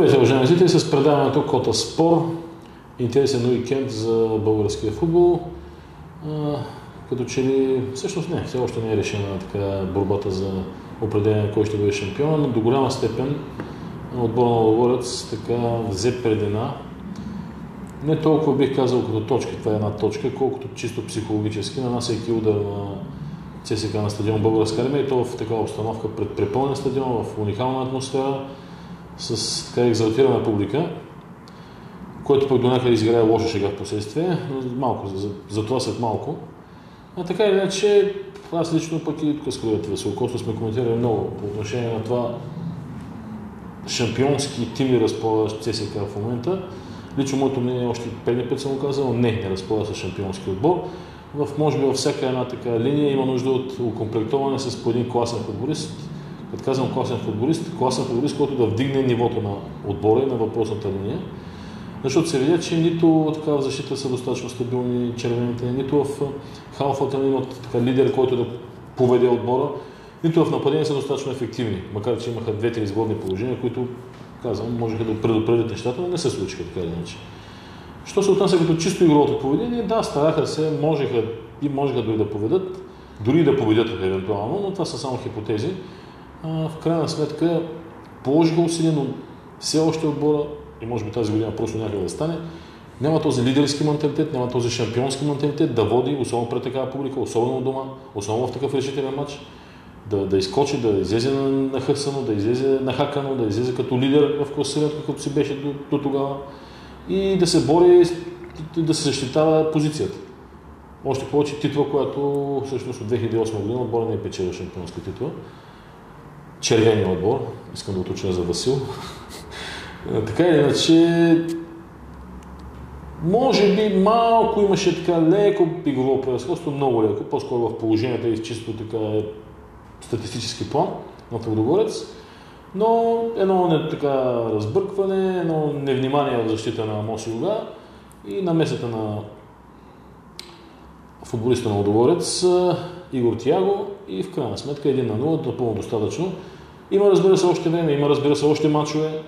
Здравейте, уважаеми зрители, с предаването Кота Спор. Интересен уикенд за българския футбол. А, като че ли, всъщност не, все още не е решена така борбата за определение кой ще бъде шампион, но до голяма степен отбора на Ловорец така взе предина. Не толкова бих казал като точка, това е една точка, колкото чисто психологически, нанасяйки удар на ЦСК на стадион Българска армия и то в такава обстановка пред препълнен стадион, в уникална атмосфера, с така екзалтирана публика, което пък до някъде изиграе лошо шега в последствие, но малко, за, за това след малко. А така или иначе, аз лично пък и тук с колегата Васил Костов сме коментирали много по отношение на това шампионски тим ли разполага ЦСК в момента. Лично моето мнение още предния път съм го казал, не, не разполага с шампионски отбор. В, може би във всяка една така линия има нужда от укомплектоване с по един класен футболист, като казвам класен футболист, класен футболист, който да вдигне нивото на отбора и на въпросната линия. Защото се видя, че нито така в защита са достатъчно стабилни червените, нито в халфата не имат така лидер, който да поведе отбора, нито в нападение са достатъчно ефективни, макар че имаха две-три изгодни положения, които, казвам, можеха да предупредят нещата, но не се случиха така или иначе. Що се отнася като чисто игровото поведение, да, стараха се, можеха и можеха дори да поведат, дори да победят евентуално, но това са само хипотези в крайна сметка положиха усилия, но все още отбора, и може би тази година просто някъде да стане, няма този лидерски менталитет, няма този шампионски менталитет да води, особено пред такава публика, особено дома, особено в такъв решителен матч, да, да изкочи, да излезе нахърсано, да излезе нахакано, да излезе като лидер в класирането, като си беше до, до тогава и да се бори, да се защитава позицията. Още повече титла, която всъщност от 2008 година отбора не е печелил шампионска титла червения отбор. Искам да уточня за Васил. така или иначе, може би малко имаше така леко игрово превъзходство, много леко, по-скоро в положението и чисто така статистически план на Трудогорец. Но едно не, така разбъркване, едно невнимание в защита на Моси Луга и намесата на футболиста на Удоворец Игор Тиаго и в крайна сметка 1 на 0, напълно достатъчно. Има разбира се още време, има разбира се още мачове.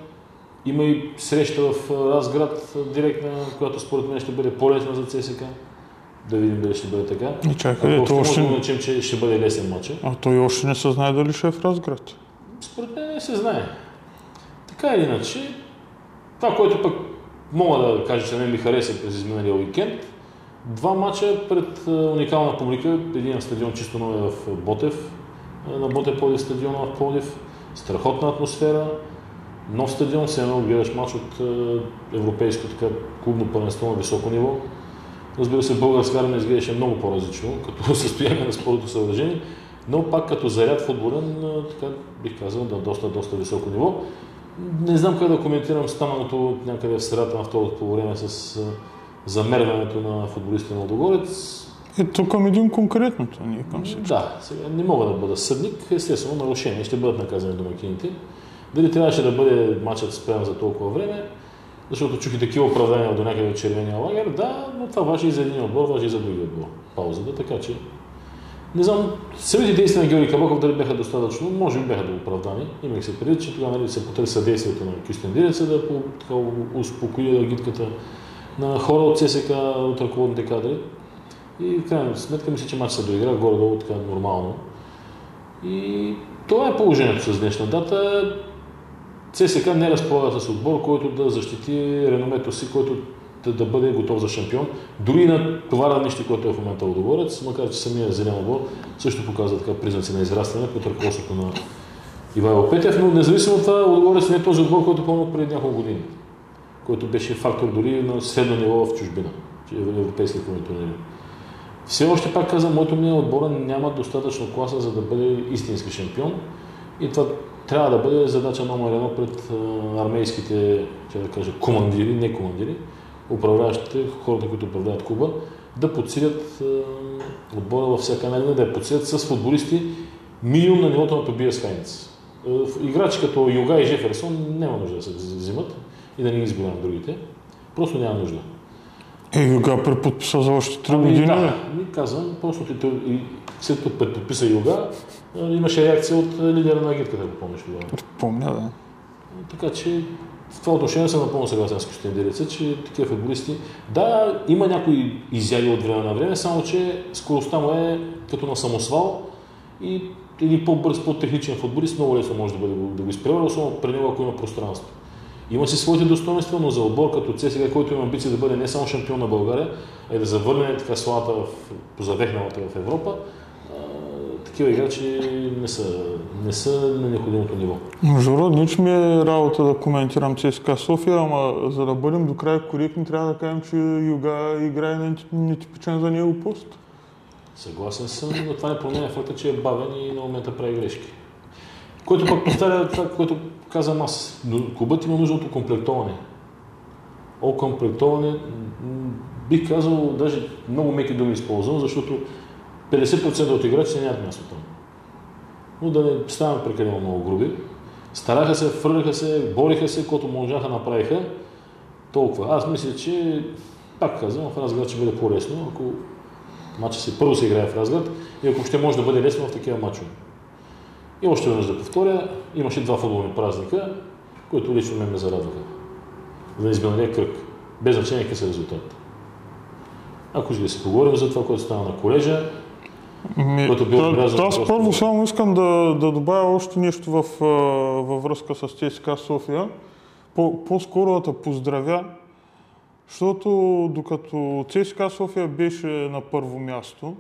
Има и среща в Разград директна, която според мен ще бъде по-лесна за ЦСК. Да видим дали ще бъде така. И чакай, Ако още... Може да начем, че ще бъде лесен матч. А той още не се знае дали ще е в Разград. Според мен не се знае. Така или иначе, това, което пък мога да кажа, че не ми хареса през изминалия уикенд, Два мача пред уникална публика. Един стадион чисто нови в Ботев, на Ботев Плодив стадиона в Плодив. Страхотна атмосфера. Нов стадион, се едно гледаш мач от европейско така, клубно първенство на високо ниво. Разбира се, българска армия изглеждаше много по-различно, като състояние на спортното съоръжение, но пак като заряд футболен, така бих казал, на доста, доста високо ниво. Не знам как да коментирам станалото някъде в средата на второто време с замерването на футболиста на Лодогорец. Е, тук към един конкретното, ние към всичко. Да, сега не мога да бъда съдник, естествено нарушение, ще бъдат наказани домакините. Дали трябваше да бъде матчът спрян за толкова време, защото чух и такива оправдания до някъде от червения лагер, да, но това важи и за един отбор, важи и за другия отбор. Паузата, така че не знам, самите действия на Георги Кабаков дали бяха достатъчно, може би бяха да оправдани. Имах се преди, че тогава нали, се потърси съдействието на Кюстен Диреца да така, успокои гидката на хора от ЦСК, от ръководните кадри. И в крайна сметка мисля, че матч се доигра горе-долу така нормално. И това е положението с днешна дата. ЦСК не разполага с отбор, който да защити реномето си, който да, да бъде готов за шампион. Дори на това равнище, което е в момента Лодогорец, макар че самия зелен отбор също показва така признаци на израстване под ръководството на Ивайло Петев, но независимо от това, Лодогорец не е този отбор, който помня преди няколко години който беше фактор дори на средно ниво в чужбина, европейски турнири. Все още пак казвам, моето мнение отбора няма достатъчно класа, за да бъде истински шампион. И това трябва да бъде задача номер едно пред армейските, че да кажа, командири, не командири, управляващите, хората, които управляват клуба, да подсилят отбора във всяка една да я подсилят с футболисти минимум на нивото на Тобиас Хайнц. Играчи като Юга и Жеферсон няма нужда да се взимат и да не избирам другите. Просто няма нужда. Е, Юга преподписа за още 3 ами, години. Да, казвам, просто ти, и, след като преподписа Юга, имаше реакция от лидера на агитката, ако помниш тогава. Помня, да. Така че в това отношение съм напълно съгласен с Костин Делица, че такива футболисти, да, има някои изяви от време на време, само че скоростта му е като на самосвал и един по-бърз, по-техничен футболист много лесно може да, бъде, да го изпревари, особено при него, ако има пространство. Има си своите достоинства, но за отбор като ЦСКА, който има амбиция да бъде не само шампион на България, а и да завърне така славата в, позавехналата в Европа, такива играчи не са, не са на необходимото ниво. Между нич ми е работа да коментирам ЦСКА София, ама за да бъдем до край коректни, трябва да кажем, че Юга играе на нетипичен за него пост. Съгласен съм, но това не променя факта, че е бавен и на момента прави грешки. Който пък повтаря това, което казвам аз. Клубът има нужда от окомплектоване. Окомплектоване, бих казал, даже много меки думи използвам, защото 50% от играчите нямат място там. Но да не ставам прекалено много груби. Стараха се, фърляха се, бориха се, което можаха направиха. Толкова. Аз мисля, че, пак казвам, в Разград ще бъде по-лесно, ако матча се първо се играе в Разград и ако ще може да бъде лесно в такива матчове. И още веднъж да повторя, имаше два футболни празника, които лично мен ме зарадваха. За изминалия кръг. Без значение какъв е резултат. Ако ще да си поговорим за това, което стана на колежа, Ми, Което било отбелязано Аз просто- първо само искам да, да добавя още нещо в, във връзка с ЦСКА София. По, по-скоро да поздравя, защото докато ЦСКА София беше на първо място,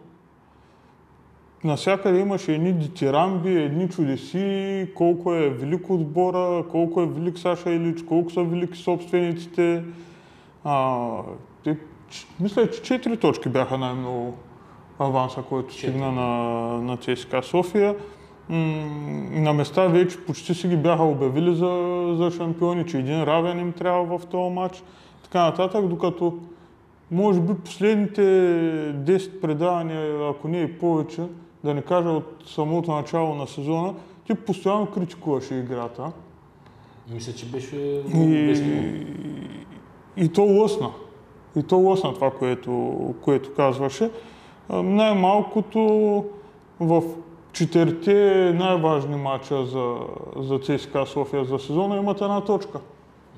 Насякъде имаше едни дитирамби, едни чудеси, колко е велик отбора, колко е велик Саша Илич, колко са велики собствениците. А, те, мисля, че четири точки бяха най-много аванса, който стигна на, на ЦСКА София. М, на места вече почти си ги бяха обявили за, за шампиони, че един равен им трябва в този матч. Така нататък, докато може би последните 10 предавания, ако не и повече, да не кажа от самото начало на сезона, ти постоянно критикуваше играта. мисля, че беше И, лесно. и то лъсна. И то лъсна това, което, което казваше. Най-малкото в четирите най-важни матча за, за ЦСКА София за сезона имат една точка.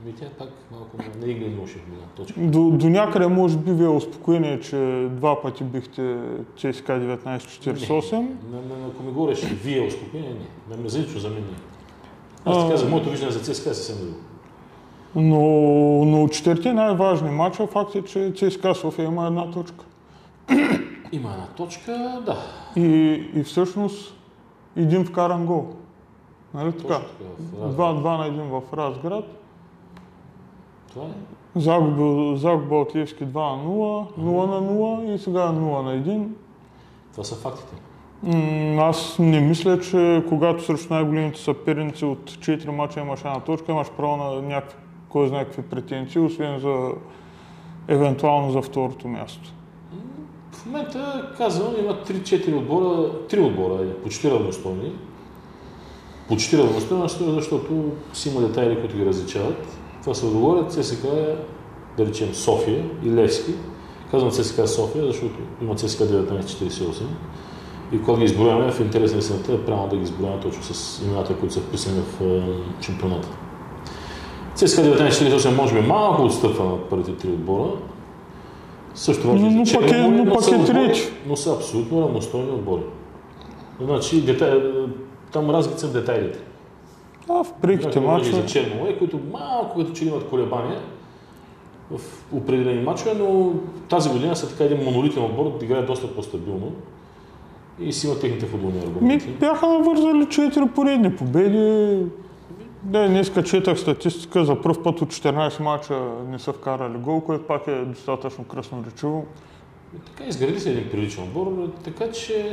Ми тя пак малко не игли имаше в една точка. До, до някъде може би ви е успокоение, че два пъти бихте ЦСКА 1948. На, на, на, ако ми говориш, вие успокоение, не. На ме за лично за мен не. Аз ти казвам, моето виждане за ЦСКА е съвсем друго. Но, но от четирите най-важни матча факт е, че ЦСКА София има една точка. Има една точка, да. И, и всъщност един вкаран гол. Нали така? Точно така. в Разград. Два, два на един в Разград. Това. Загуба, загуба от Левски 2 на 0, 0 на 0 и сега 0 на 1. Това са фактите. Аз не мисля, че когато срещу най-големите съперници от 4 мача имаш една точка, имаш право на някакви, кой знае какви претенции, освен за евентуално за второто място. В момента казвам, има 3-4 отбора, 3 отбора, е, почти равностойни. Почти равностойни, защото си има детайли, които ги различават. Това се договорят ЦСКА, да речем София и Левски. Казвам ЦСКА София, защото има ЦСКА 1948. И когато ги изброяваме, в интерес на истината е правилно да ги изброяваме точно с имената, които са вписани в е, чемпионата. ЦСКА 1948 може би малко отстъпва на първите три отбора. Също може Но- за пък е- но пък е отбори. Но са абсолютно равностойни отбори. Значи, детай, там разликата са в детайлите. А в и мачове. за Черно море, които малко като че имат колебания в определени мачове, но тази година са така един монолитен отбор, играе доста по-стабилно и си има техните футболни Ми, аргументи. бяха навързали 4 поредни победи. Да, днеска четах статистика, за първ път от 14 мача не са вкарали гол, което пак е достатъчно Така изгради се един приличен отбор, така че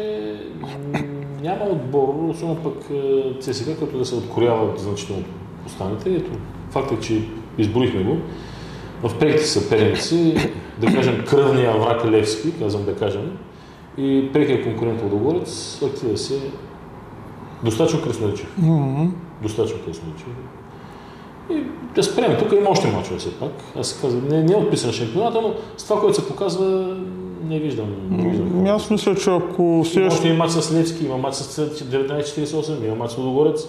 няма отбор, особено пък е, ЦСКА, като да се откорява значително от останалите. Ето, факт е, че изброихме го. В преките съперници, да кажем, кръвния враг Левски, казвам да кажем, и прекия конкурент Лодогорец, актива се достатъчно красноречив. Достатъчно красноречив. И да спрем. Тук има още мачове все пак. Аз казвам, не, не е отписан шампионата, но с това, което се показва, не виждам. Не виждам Аз мисля, че ако има следващ... още един матч с Левски, има матч с 1948, има матч с Лудогорец,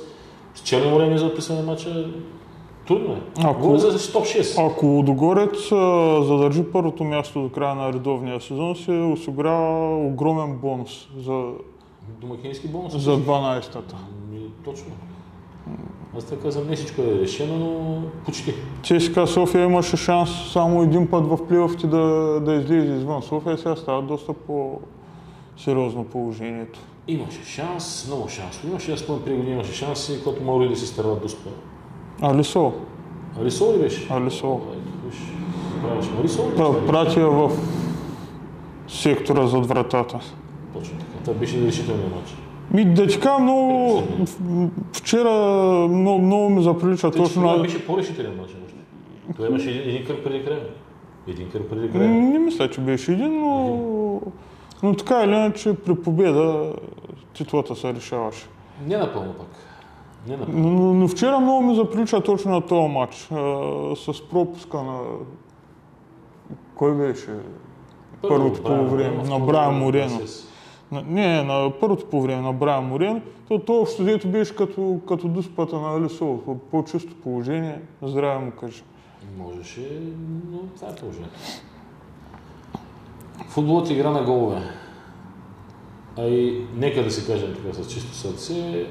с Черно море не е за отписане матча. Трудно е. Ако- Говоря за топ 6. Ако Лудогорец задържи първото място до края на редовния сезон, се осигурява огромен бонус за, Домакински бонус. за 12-та. Ми, точно. Аз така казвам, не всичко е решено, но почти. ЦСКА София имаше шанс само един път в плейофите да, да излезе извън София, сега става доста по-сериозно положението. Имаше шанс, много шанс. Имаше, аз спомням, преди години имаше шанси, когато могли да се старат доста. Алисо, Алисол ли беше? Алисо. Алисол ли? Пра- пратя в сектора зад вратата. Точно така. Това беше решителният матч. Ми да ти кажа, много... Вчера много, много ми заприлича Те, точно това беше по-решителен матч. още. Той имаше един, един кръг преди края. Един кръг преди края. Не мисля, че беше един, но... Но така или иначе при победа титлата се решаваше. Не напълно пак. Не напълно. Но, но, вчера много ми заприлича точно на този матч. А, с пропуска на... Кой беше? първото Брайан полувреме, Морено, на Брайан време, Морено. На, не, на първото по време на Брайан Морен, то, то общо взето беше като, като дуспата на Алисо, по- по-чисто положение, здраве му кажа. Можеше, но това е положението. Футболът игра на голове. А и нека да си кажем така с чисто сърце,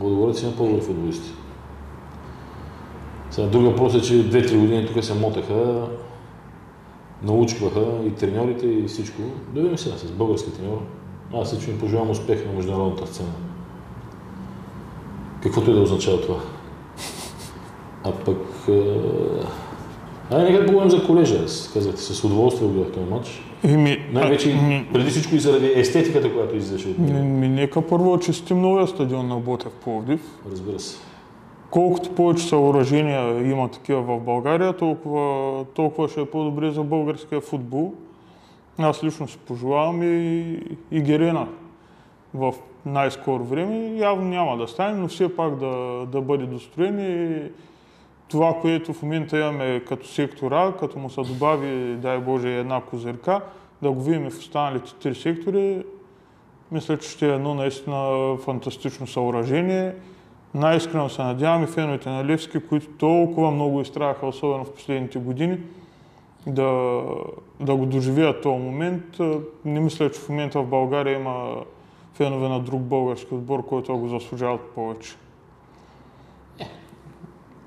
Лудогорец има по-добри футболисти. Сега друг въпрос е, че 2-3 години тук се мотаха, научкваха и треньорите и всичко. Да видим сега с български треньор. Аз лично им пожелавам успех на международната сцена. Каквото и да означава това. А пък... Айде, нека поговорим за колежа. Аз казахте, с удоволствие гледах този матч. Еми, Най-вече, а, м, преди всичко и заради естетиката, която излизаше от него. ми, нека първо честим новия стадион на Ботев Пловдив. Разбира се. Колкото повече съоръжения има такива в България, толкова, толкова ще е по-добре за българския футбол. Аз лично си пожелавам и, и Герена в най-скоро време. Явно няма да стане, но все пак да, да бъде достроен и това, което в момента имаме като сектора, като му се добави, дай Боже, една козирка, да го видим в останалите три сектори, мисля, че ще е едно наистина фантастично съоръжение. Най-искрено се надявам и феновете на Левски, които толкова много изстрадаха, особено в последните години, да, да го доживеят този момент. Не мисля, че в момента в България има фенове на друг български отбор, който го заслужават повече.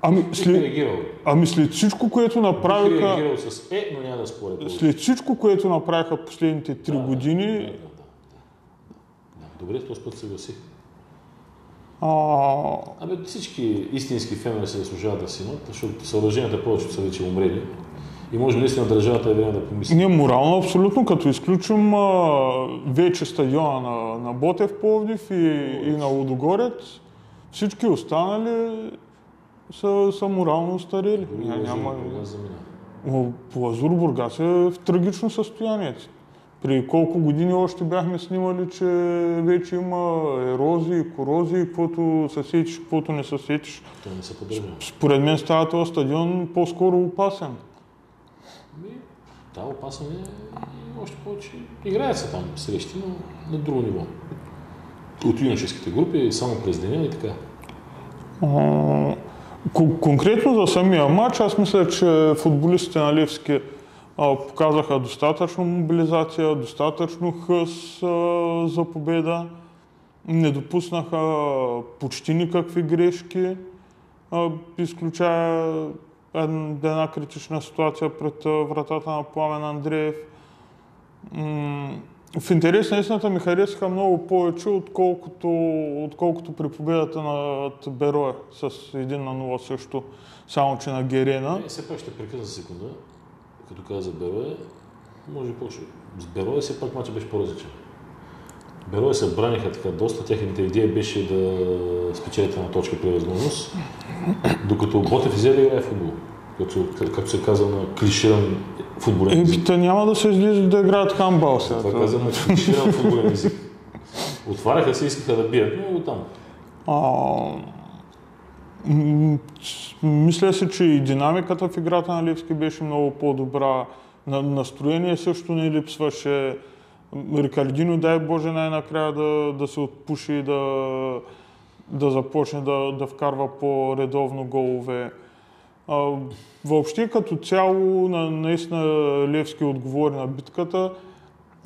Ами след, ами след всичко, което направиха, с е, но няма да споря. след всичко, което направиха последните три Да, да, години, Да, да, да. Да, Добре, този път съгласих. а, Абе, всички истински фенове се заслужават да си имат, защото съоръженията повечето са вече умрели. И може би наистина държавата е време да помисли. Не, морално абсолютно, като изключим а, вече стадиона на, на Ботев Пловдив и, и на Лудогорец, всички останали са, са морално устарели. Ня- Лазар Няма... Бургас замина. О, Лазур Бургас е в трагично състояние. При колко години още бяхме снимали, че вече има ерозии, корозии, каквото се сетиш, каквото не се сетиш. Не се поддържа. Според мен става този стадион по-скоро опасен. Да, опасен е и още повече. Играят се там срещи, но на друго ниво. От юношеските групи, само през деня и така. Конкретно за самия матч, аз мисля, че футболистите на Левски показаха достатъчно мобилизация, достатъчно хъс за победа. Не допуснаха почти никакви грешки, изключая една критична ситуация пред а, вратата на Пламен Андреев. В интерес на истината ми харесаха много повече, отколкото, отколкото при победата над Бероя с 1 на 0 също, само че на Герена. Е, все пак ще прекъсна секунда, като каза за Берое. Може почва. С Берое все пак матчът беше по-различен. Берое се браниха така доста, тяхната идея беше да спечелят една точка при възможност, докато Ботев взе да играе футбол. Като, както се казва на клиширан футболен Е, език. те няма да се излизат да играят хамбал сега. Това казвам на клиширан футболен език. Отваряха се, искаха да бият, но там. А, м, с- мисля си, че и динамиката в играта на Левски беше много по-добра. На, настроение също не липсваше. Рикардино, дай Боже, най-накрая да, да се отпуши и да, да започне да, да вкарва по-редовно голове. А, въобще като цяло, на, наистина Левски отговори на битката.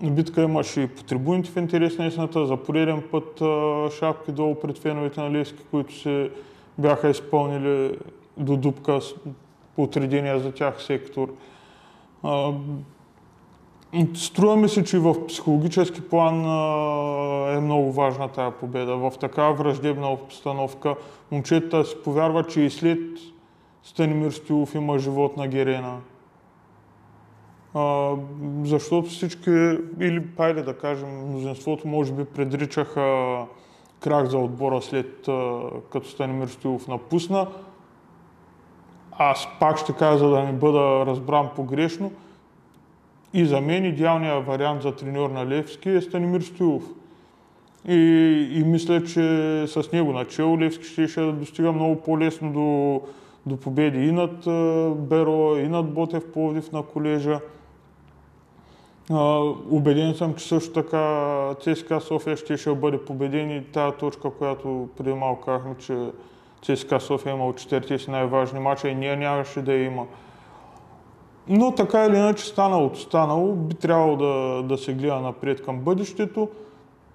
Битка имаше и по трибуните в интерес на истината. За пореден път а, шапки долу пред феновете на Левски, които се бяха изпълнили до дупка отредения за тях сектор. А, Струва ми се, че в психологически план е много важна тая победа. В такава враждебна обстановка момчета си повярват, че и след Станимир Стилов има живот на Герена. А, защото всички, или пайде да кажем, мнозинството може би предричаха крах за отбора след като Станимир Стилов напусна. Аз пак ще кажа, да не бъда разбран погрешно, и за мен идеалният вариант за треньор на Левски е Станимир Стоилов. И, и мисля, че с него начало Левски ще, ще достига много по-лесно до, до победи и над Беро, и над Ботев Пловдив на колежа. убеден съм, че също така ЦСКА София ще, ще бъде победен и тази точка, която преди малко казахме, че ЦСКА София е имал четирите си най-важни мача и ние нямаше да я има. Но така или иначе станалото станало, би трябвало да, да се гледа напред към бъдещето.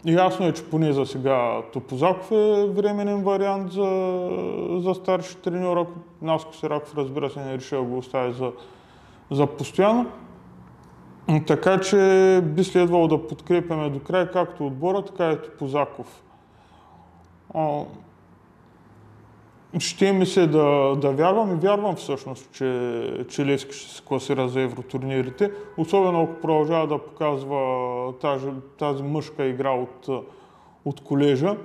Ясно е, че поне за сега Топозаков е временен вариант за, за старши треньор, ако Наско Сераков разбира се не реши да го остави за, за постоянно. Така че би следвало да подкрепяме до край както отбора, така и Топозаков ще ми се да, да вярвам и вярвам всъщност, че, че Левски ще се класира за евротурнирите, особено ако продължава да показва тази, тази мъжка игра от, от колежа.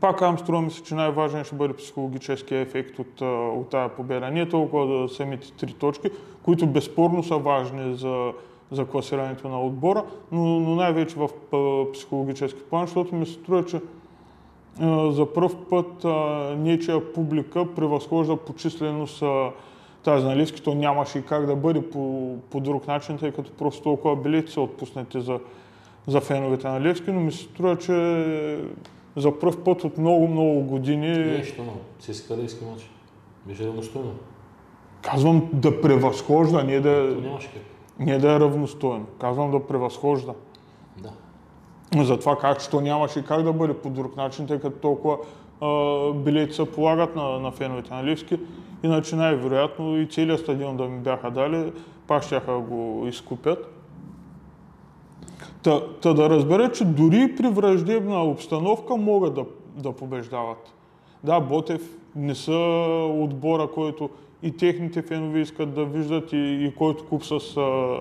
Пак казвам, струва ми се, че най-важен ще бъде психологическия ефект от, от тази победа. Не толкова да самите три точки, които безспорно са важни за, за класирането на отбора, но, но най-вече в психологически план, защото ми се струва, че за първ път нечия публика превъзхожда по численост тази на Левски. То нямаше и как да бъде по, по друг начин, тъй като просто толкова билети са отпуснати за, за феновете на Левски, но ми се струва, че за първ път от много-много години... Нещо, но ЦСКА Левски матч. Беше равностойно. Казвам да превъзхожда, не да, не да е равностойно. Казвам да превъзхожда. Да за това как, що нямаше как да бъде по друг начин, тъй като толкова а, билети се полагат на, на феновете на Ливски. Иначе най-вероятно и целият стадион да ми бяха дали, пак ще го изкупят. Та, та да разбера, че дори при враждебна обстановка могат да, да побеждават. Да, Ботев не са отбора, който и техните фенове искат да виждат и, и който куп с а,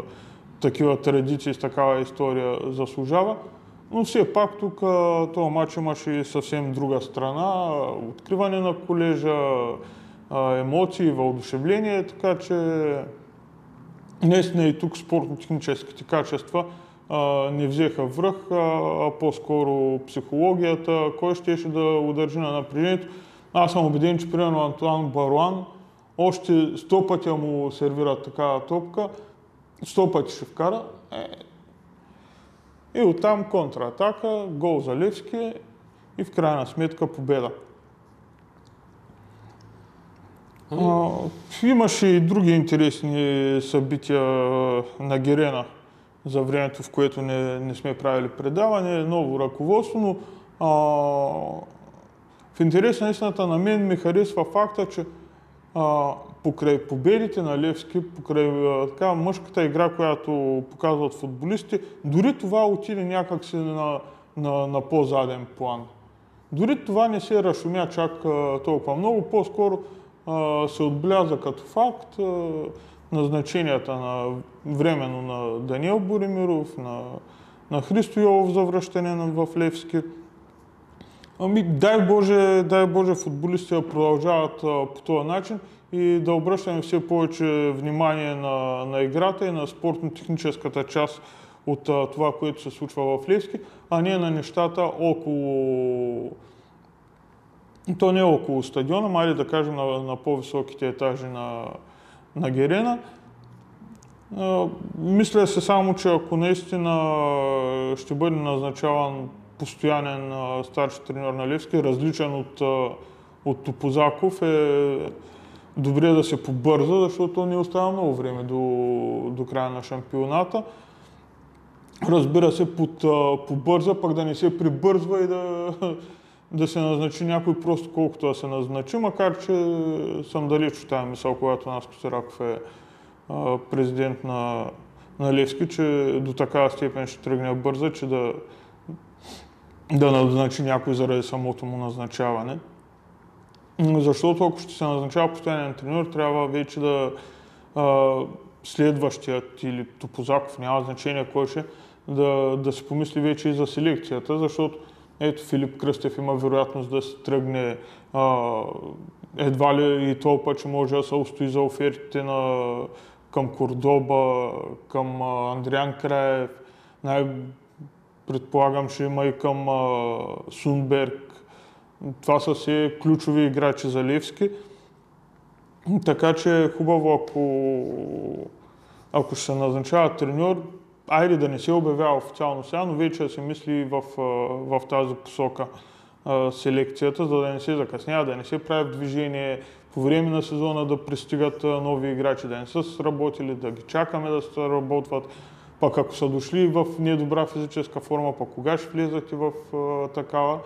такива традиции, с такава история заслужава. Но все пак тук този матч имаше и съвсем друга страна. Откриване на колежа, емоции, въодушевление, така че наистина и тук спортно-техническите качества не взеха връх, а по-скоро психологията, кой ще ще да удържи на напрежението. Аз съм убеден, че примерно Антуан Баруан още сто пъти му сервира такава топка, сто пъти ще вкара. Е, и оттам контратака, гол за Левски и в крайна сметка победа. А, имаше и други интересни събития на Герена за времето, в което не, не сме правили предаване, ново ръководство, но а, в интерес на истината на мен ми харесва факта, че а, покрай победите на Левски, покрай така мъжката игра, която показват футболисти, дори това отиде някакси на, на, на по-заден план. Дори това не се разшумя чак толкова много, по-скоро а, се отбляза като факт а, назначенията на временно на Даниел Боремиров, на, на Христо Йолов за връщане в Левски. Ами, дай Боже, дай Боже футболисти да продължават а, по този начин и да обръщаме все повече внимание на, на играта и на спортно-техническата част от а, това, което се случва в Левски, а не на нещата около... То не около стадиона, мали да кажем на, на по-високите етажи на, на Герена. А, мисля се само, че ако наистина ще бъде назначаван постоянен старши треньор на Левски, различен от, от Топозаков, е добре да се побърза, защото не остава много време до, до края на шампионата. Разбира се, под, побърза, пък да не се прибързва и да, да се назначи някой просто колкото да се назначи, макар че съм далеч от тази мисъл, когато Наско Сираков е президент на, на Левски, че до такава степен ще тръгне бърза, че да, да назначи някой заради самото му назначаване. Защото ако ще се назначава постоянен тренер, трябва вече да а, следващият или Топозаков, няма значение кой ще, да, да се помисли вече и за селекцията, защото ето Филип Кръстев има вероятност да се тръгне а, едва ли и толкова, че може да се устои за офертите на, към Кордоба, към а, Андриан Краев, най- предполагам ще има и към а, Сунберг. Това са си ключови играчи за Левски. Така че е хубаво, ако, ако ще се назначава треньор, айде да не се обявява официално сега, но вече се мисли в, в тази посока селекцията, за да не се закъснява, да не се прави движение по време на сезона да пристигат нови играчи, да не са сработили, да ги чакаме да се работват. Пък ако са дошли в недобра физическа форма, пък кога ще влизат и в такава.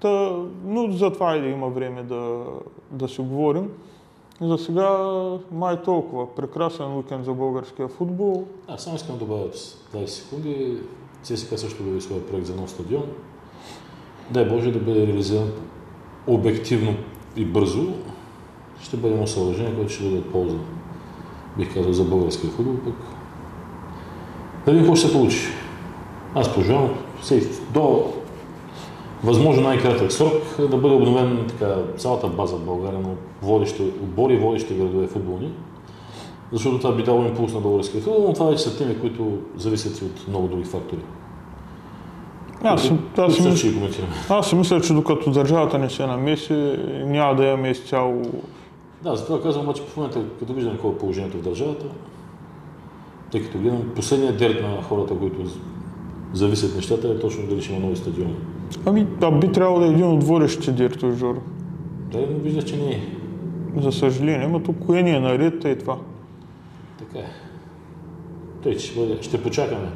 Та, но за това и да има време да, да си говорим. За сега май толкова. Прекрасен уикенд за българския футбол. А, само искам да добавя 20 секунди. ЦСКА също бъде своя проект за нов стадион. Дай Боже да бъде реализиран обективно и бързо. Ще бъде едно съоръжение, което ще бъде от полза, бих казал, за българския футбол. Пък да видим какво ще се получи. Аз пожелавам до възможно най-кратък срок да бъде обновен така, цялата база в България на водещи отбори, водещи градове футболни. Защото това би дало импулс на българския футбол, но това вече са теми, които зависят и от много други фактори. Аз, аз, аз, мисля, аз си мисля, че докато държавата не се намеси, няма да имаме изцяло... Да, затова казвам, обаче в момента, като виждам какво е положението в държавата, тъй като гледам последният дерт на хората, които зависят нещата, е точно дали ще има нови стадиони. Ами, да, би трябвало да е един от водещите директори, Жоро. Да, но вижда, че не е. За съжаление, но тук кое ни е наред, е това. Така е. Той ще, бъде, ще почакаме.